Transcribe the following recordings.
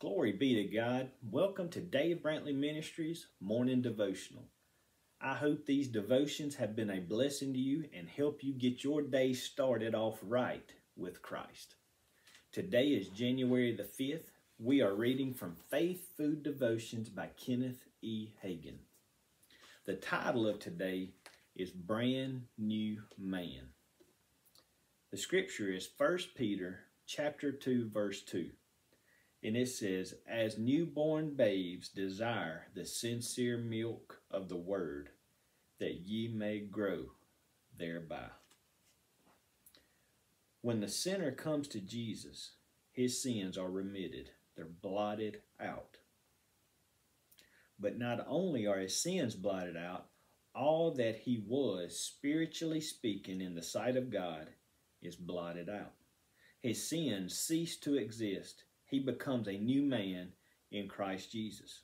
Glory be to God. Welcome to Dave Brantley Ministries Morning Devotional. I hope these devotions have been a blessing to you and help you get your day started off right with Christ. Today is January the 5th. We are reading from Faith Food Devotions by Kenneth E. Hagin. The title of today is Brand New Man. The scripture is 1 Peter chapter 2 verse 2. And it says, As newborn babes desire the sincere milk of the word, that ye may grow thereby. When the sinner comes to Jesus, his sins are remitted, they're blotted out. But not only are his sins blotted out, all that he was, spiritually speaking, in the sight of God, is blotted out. His sins cease to exist he becomes a new man in Christ Jesus.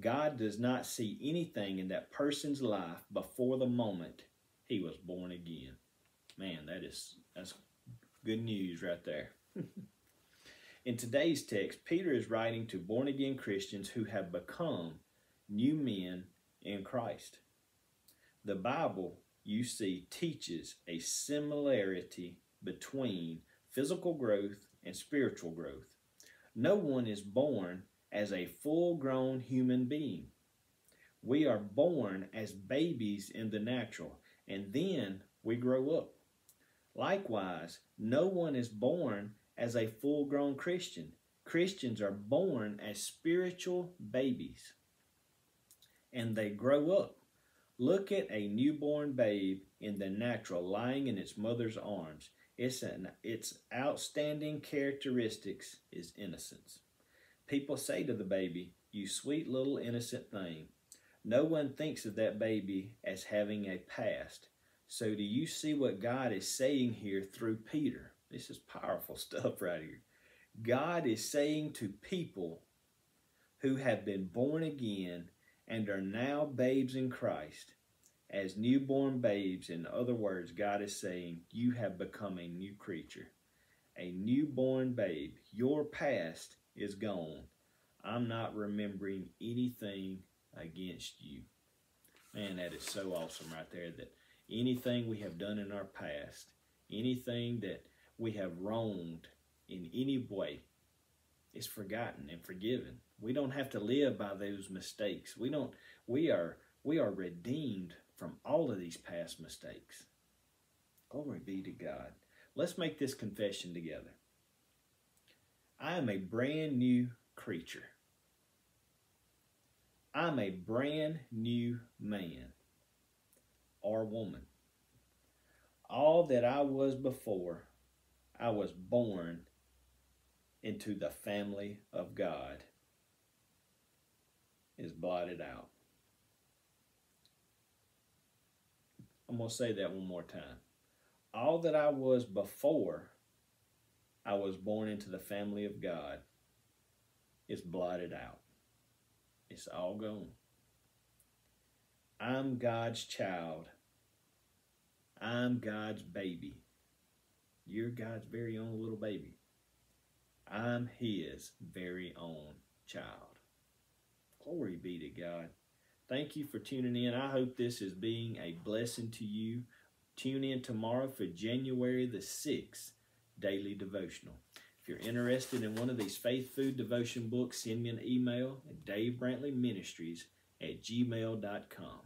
God does not see anything in that person's life before the moment he was born again. Man, that is that's good news right there. in today's text, Peter is writing to born again Christians who have become new men in Christ. The Bible, you see, teaches a similarity between physical growth and spiritual growth. No one is born as a full grown human being. We are born as babies in the natural, and then we grow up. Likewise, no one is born as a full grown Christian. Christians are born as spiritual babies, and they grow up. Look at a newborn babe in the natural lying in its mother's arms. It's an, its outstanding characteristics is innocence. People say to the baby, You sweet little innocent thing. No one thinks of that baby as having a past. So, do you see what God is saying here through Peter? This is powerful stuff right here. God is saying to people who have been born again and are now babes in Christ, as newborn babes. In other words, God is saying, You have become a new creature, a newborn babe. Your past is gone. I'm not remembering anything against you. Man, that is so awesome right there that anything we have done in our past, anything that we have wronged in any way, is forgotten and forgiven. We don't have to live by those mistakes. We don't we are we are redeemed from all of these past mistakes. Glory be to God. Let's make this confession together. I am a brand new creature. I'm a brand new man or woman. All that I was before, I was born into the family of God, is blotted out. I'm going to say that one more time. All that I was before I was born into the family of God is blotted out. It's all gone. I'm God's child. I'm God's baby. You're God's very own little baby. I'm His very own child. Glory be to God. Thank you for tuning in. I hope this is being a blessing to you. Tune in tomorrow for January the 6th daily devotional. If you're interested in one of these faith food devotion books, send me an email at Dave Brantley Ministries at gmail.com.